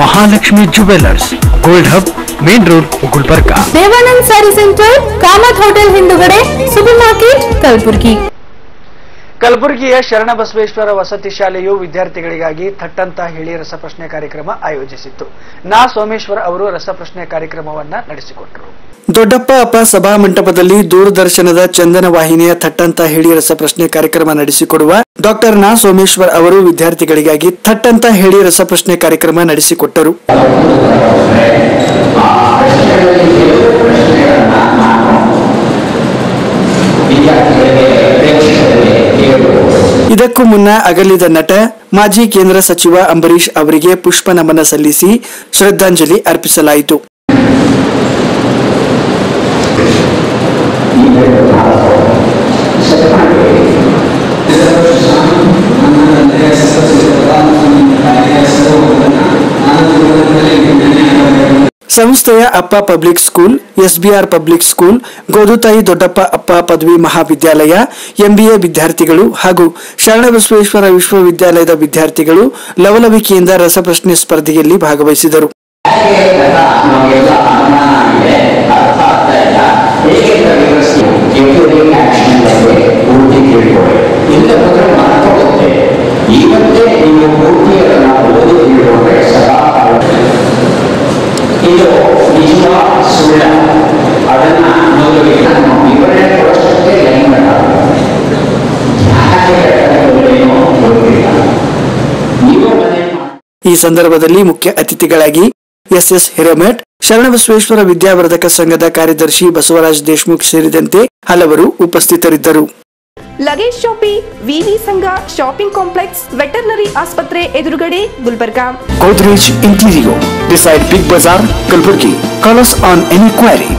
Mahalakshmi jewellers gold hub main road Gulbarga Devanand sari centre Kamath hotel ಹಿಂದುಗಡೆ super market Kalaburagi. ಕಲಬುರಗಿಯ ಶರಣಬಸವೇಶ್ವರ ವಸತಿ ಶಾಲೆಯು ವಿದ್ಯಾರ್ಥಿಗಳಿಗಾಗಿ ಥಟ್ಟಂತ ಹೇಳಿ ರಸಪ್ರಶ್ನೆ ಕಾರ್ಯಕ್ರಮ ಆಯೋಜಿಸಿತ್ತು. ನಾ ಸೋಮೇಶ್ವರ್ ಅವರು ರಸಪ್ರಶ್ನೆ ಕಾರ್ಯಕ್ರಮವನ್ನ ನಡೆಸಿಕೊಟ್ಟರು ದೊಡ್ಡಪ್ಪ ಅಪ್ಪ ಸಭಾ ಮಂಟಪದಲ್ಲಿ ದೂರದರ್ಶನದ ಚಂದನ ವಾಹಿನಿಯ ಥಟ್ಟಂತ ಹೇಳಿ ರಸಪ್ರಶ್ನೆ ಕಾರ್ಯಕ್ರಮ ನಡೆಸಿಕೊಡುವ ಡಾಕ್ಟರ್ ನಾ ಸೋಮೇಶ್ವರ್ ಅವರು ವಿದ್ಯಾರ್ಥಿಗಳಿಗಾಗಿ ಥಟ್ಟಂತ ಹೇಳಿ ರಸಪ್ರಶ್ನೆ ಕಾರ್ಯಕ್ರಮ ನಡೆಸಿಕೊಟ್ಟರು. ಇದಕ್ಕೂ ಮುನ್ನ ಅಗಲಿದ ನಟ, ಮಾಜಿ ಕೇಂದ್ರ ಸಚಿವ ಅಂಬರೀಶ್ ಅವರಿಗೆ ಪುಷ್ಪ ನಮನ ಸಲ್ಲಿಸಿ ಶ್ರದ್ಧಾಂಜಲಿ ಅರ್ಪಿಸಲಾಯಿತು. ಸಂಸ್ಥೆಯ Appa public school, SBR public school, Godutai Doddappa Appa ಪದವಿ ಮಹಾವಿದ್ಯಾಲಯ, ಎಂಬಿಎ ವಿದ್ಯಾರ್ಥಿಗಳು ಹಾಗೂ ಶರಣಬಸವೇಶ್ವರ ವಿಶ್ವವಿದ್ಯಾಲಯದ ವಿದ್ಯಾರ್ಥಿಗಳು ಲವಲವಿಕೆಯಿಂದ ರಸಪ್ರಶ್ನೆ ಸ್ಪರ್ಧೆಯಲ್ಲಿ ಭಾಗವಹಿಸಿದರು. ಈ ಸಂದರ್ಭದಲ್ಲಿ ಮುಖ್ಯ ಅತಿಥಿಗಳಾಗಿ ಎಸ್ ಎಸ್ ಹಿರೇಮಠ್ ಶರಣಬಸವೇಶ್ವರ ವಿದ್ಯಾವರ್ಧಕ ಸಂಘದ ಕಾರ್ಯದರ್ಶಿ ಬಸವರಾಜ್ ದೇಶ್ಮುಖ್ ಸೇರಿದಂತೆ ಹಲವರು ಉಪಸ್ಥಿತರಿದ್ದರು. ಲಗೇಜ್ ಶಾಪಿ ವಿವಿ ಸಂಘ ಶಾಪಿಂಗ್ ಕಾಂಪ್ಲೆಕ್ಸ್ ವೆಟರ್ನರಿ ಆಸ್ಪತ್ರೆ ಎದುರುಗಡೆ Gulbarga. Godrej interio decide big bazaar Kalaburgi. Callers on any query.